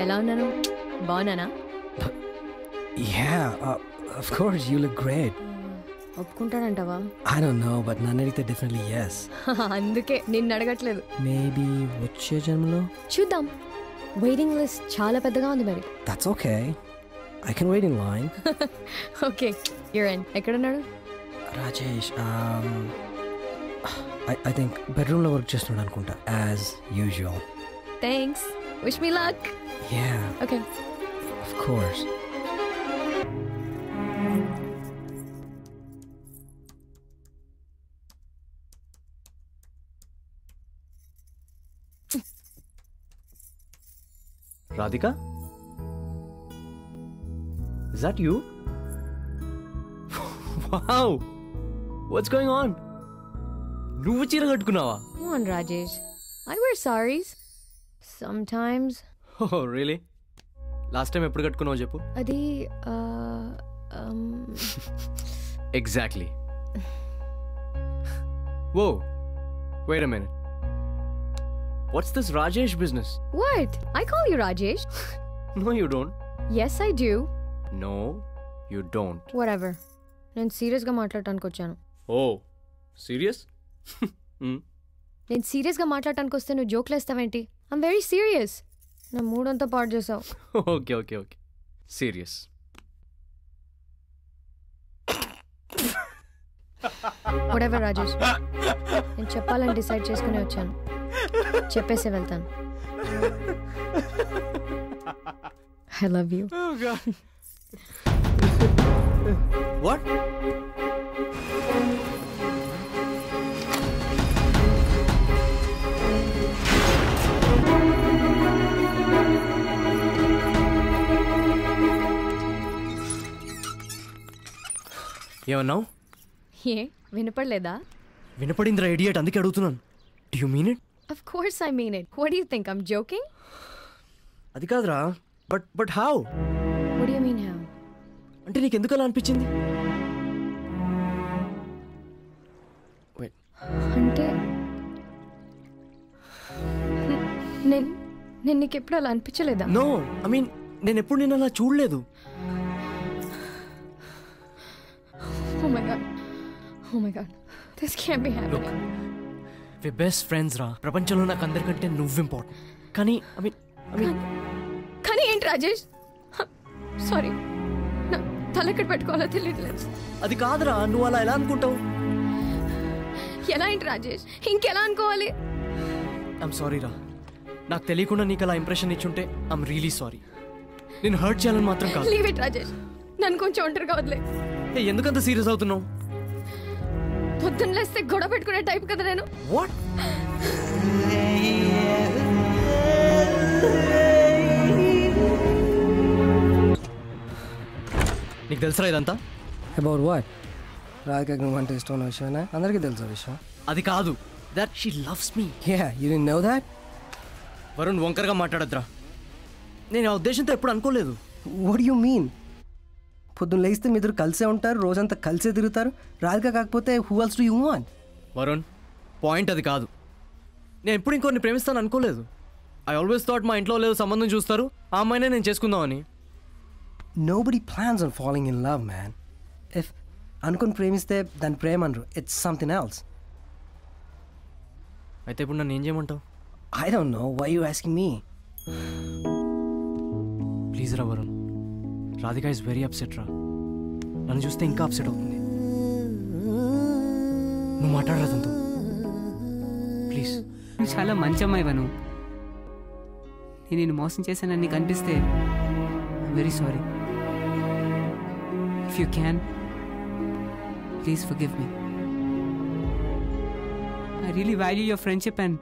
ఎలా ఉన్నాను బాగున్నానా? Yeah of course you look great ఒప్పుకుంటాడంటావా I don't know but నన్ను అడిగితే డెఫినెట్లీ ఎస్ అందుకే నిన్ను అడగట్లేదు. మేబీ వచ్చే జన్మలో? చూద్దాం. వెయిటింగ్ లిస్ట్ చాలా పెద్దగా ఉంది మరి. That's okay I can wait in line okay యూరెన్ ఎక్కడున్నాడు? రాజేష్ ఐ థింక్ బెడ్రూమ్లో వర్క్ చేస్తున్నాడు అనుకుంటా as usual thanks wish me luck yeah okay of course Radhika? Is that you? wow! What's going on? నువ్వు చీర కట్టుకున్నావా on, Rajesh. I wear saris. Sometimes. Oh really last time ఎప్పుడు కట్టుకున్నావు చెప్పు అది uh, um, exactly oh wait a minute what's this Rajesh business what? I call you Rajesh. No you don't Yes, I do. No you don't Whatever. నేను సీరియస్గా మాట్లాడటానికి వచ్చాను ఓ serious నేను సీరియస్గా మాట్లాడటానికి వస్తే నువ్వు జోక్లు వేస్తావేంటి ఐమ్ వెరీ సీరియస్ నా మూడంతా పాడు చేసావు. Okay okay okay. Serious. Whatever Rajesh నేను చెప్పాలని డిసైడ్ చేసుకుని వచ్చాను. చెప్పేసి వెళ్తాను. ఐ లవ్ యూ వాట్ ఏమన్నావు? ఏ వినపడలేదా? వినపడిందిరా ఐడియట్ అందుకే అడుగుతున్నాను. Do you mean it of course I mean it what you think I'm joking అది కాదురా. But but how what you mean have అంటే నీకు ఎందుకు అలా అనిపించింది. అంటే నేను నేను నీకు ఎప్పుడు అలా అనిపించలేదా? నో ఐ మీన్ నేను ఎప్పుడు నేను అలా చూడలేదు. ఓ my god this can be happening we best friends రా ప్రపంచంలో నాకు అందరికంటే నువ్వు ఇంపార్టెంట్ కానీ ఐ మీన్ ఐ మీన్ కానీ ఏంటి రాజేష్ సారీ నా తలెక్కడ పెట్టుకోవాలో తెలియట్లేదు అది కాదురా నువ్వు అలా ఎలా అనుకుంటావు ఎలా ఏంటి రాజేష్ ఇంకెలా అనుకోవాలి ఐమ్ సారీ రా నాకు తెలియకుండా నీకు అలా ఇంప్రెషన్ ఇచ్చుంటే ఐమ్ రియలీ సారీ నేను హర్ట్ చేయాలని మాత్రం కాదు లీవ్ ఇట్ రాజేష్ నన్ను కొంచెం ఒంటరిగా వదిలే ఎందుకంత సీరియస్ అవుతున్నావు పొద్దున్న లేస్తే గొడవ పెట్టుకునే టైప్ కదా నేను. వాట్ నీకు తెలుసా ఇదంతా? అబౌట్ వాట్ రాధిక నువ్వు అంటే ఇష్టం ఉన్న విషయమే అందరికీ తెలుసు ఆ విషయం. అది కాదు. That she loves me yeah you do know that Varun వంకరగా మాట్లాడద్రా నేను ఆ ఉద్దేశంతో ఎప్పుడు అనుకోలేదు. వాట్ యు మీన్ పొద్దున్న లేస్తే మీ ఇద్దరు కలిసే ఉంటారు రోజంతా కలిసే తిరుగుతారు. రాధిక కాకపోతే who else do you want Varun point అది కాదు. నేను ఎప్పుడు ఇంకొన్ని ప్రేమిస్తాను అనుకోలేదు. ఐ ఆల్వేస్ థాట్ మా ఇంట్లో లేదు సంబంధం చూస్తారు ఆ అమ్మాయినే నేను చేసుకుందామని. Nobody plans on following in love man if అనుకుని ప్రేమిస్తే దాని ప్రేమ అనరు ఇట్స్ సంథింగ్ ఎల్స్ అయితే ఇప్పుడు నన్ను ఏం చేయమంటావు? I don't know why you asking me please రా Varun. Radhika is very upset రా. నన్ను చూస్తే ఇంకా అప్సెట్ అవుతుంది. నువ్వు మాట్లాడరాదు ప్లీజ్ చాలా మంచి అమ్మాయివను నేను మోసం చేశానని నీకు అనిపిస్తే very sorry if you can please forgive me I really value your friendship and